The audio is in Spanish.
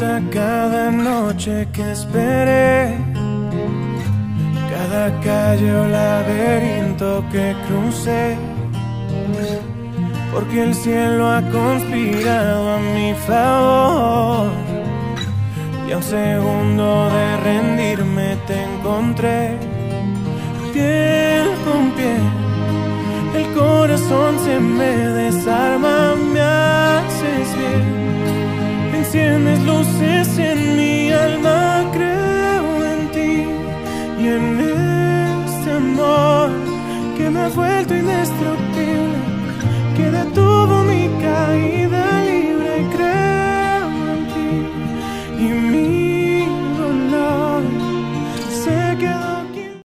a cada noche que esperé, cada calle o laberinto que crucé, porque el cielo ha conspirado a mi favor. Y a un segundo de rendirme te encontré, piel con piel. El corazón se me desarma, Enciendes luces en mi alma, creo en ti y en este amor que me ha vuelto indestructible, que detuvo mi caída libre. Creo en ti y mi dolor se quedó.